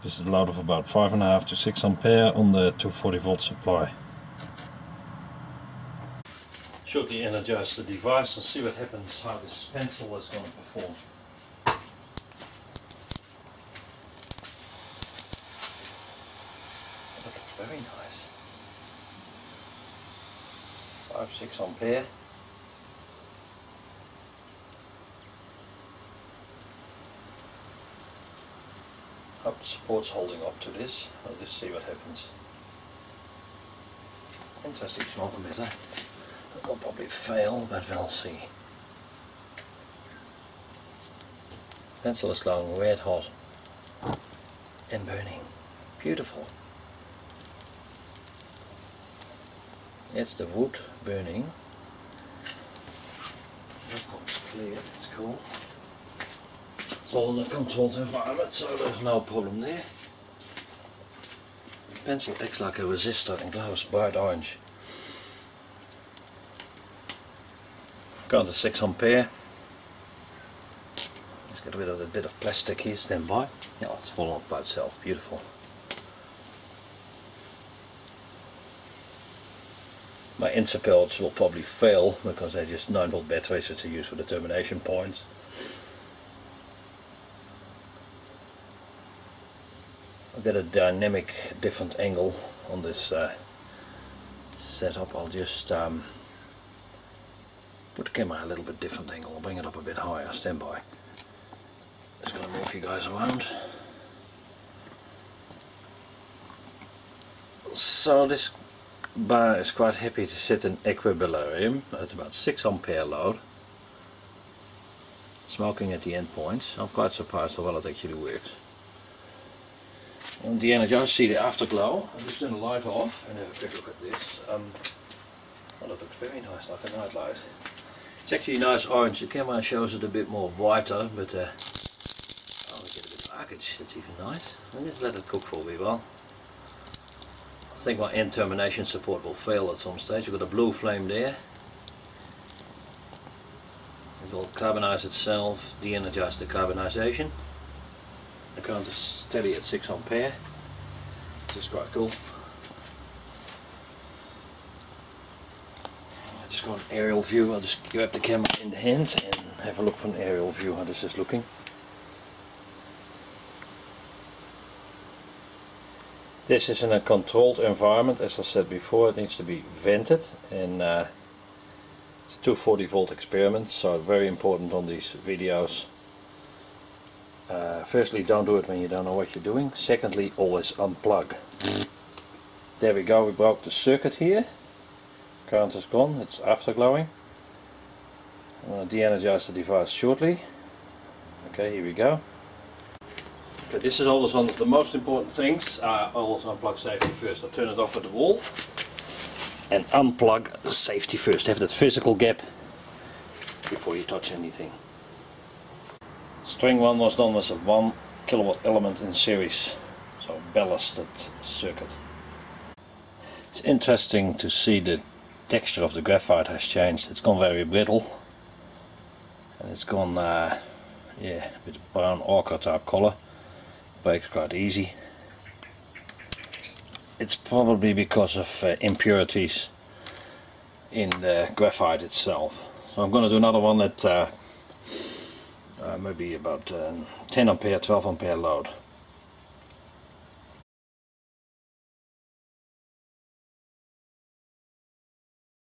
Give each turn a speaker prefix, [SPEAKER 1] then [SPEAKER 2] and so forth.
[SPEAKER 1] This is a load of about 5.5 to 6 ampere on the 240 volt supply. Shortly energize the device and see what happens, how this pencil is going to perform. Looks very nice. 5 6 ampere. The support's holding up to this. I'll just see what happens. Small emitter. It will probably fail, but we'll see. Pencil is glowing red hot and burning. Beautiful. It's the wood burning. That clear, it's cool. It's all in a controlled environment, so there's no problem there. The pencil acts like a resistor and glows bright orange. Going to 6 ampere. Let's get rid of a bit of plastic here, stand by. Yeah, it's falling off by itself, beautiful. My Instapels will probably fail because they're just 9 volt batteries that are used for the termination points. I'll get a dynamic different angle on this uh, setup. I'll just um, put the camera a little bit different angle. I'll bring it up a bit higher. Stand by. Just gonna move you guys around. So this bar is quite happy to sit in equilibrium at about 6 ampere load. Smoking at the end points. I'm quite surprised how well it actually works. On the energize, see the afterglow. I'm just turn the light off and have a quick look at this. Um, well, it looks very nice, like a night light. It's actually a nice orange. The camera shows it a bit more whiter, but uh, oh, we get a bit of arcage. That's even nice. I'll just let it cook for a wee while. I think my end termination support will fail at some stage. We've got a blue flame there. It will carbonize itself, de-energize the carbonization. The current is steady at 6 ampere. This is quite cool. I just got an aerial view. I'll just grab the camera in the hands and have a look from an aerial view how this is looking. This is in a controlled environment, as I said before, it needs to be vented and uh, it's a 240 volt experiment, so very important on these videos. Uh, firstly, don't do it when you don't know what you're doing. Secondly, always unplug. There we go, we broke the circuit here. Current is gone, it's afterglowing. I'm going to de-energize the device shortly. Okay, here we go. Okay, this is always one of the most important things. Uh, always unplug safety first. I turn it off at the wall and unplug safety first. Have that physical gap before you touch anything. String 1 was done with a 1 kilowatt element in series, so ballasted circuit. It's interesting to see the texture of the graphite has changed. It's gone very brittle and it's gone uh, yeah, a bit brown ochre type color. Breaks quite easy. It's probably because of uh, impurities in the graphite itself. So I'm going to do another one that uh, maybe about uh, 10 ampere 12 ampere load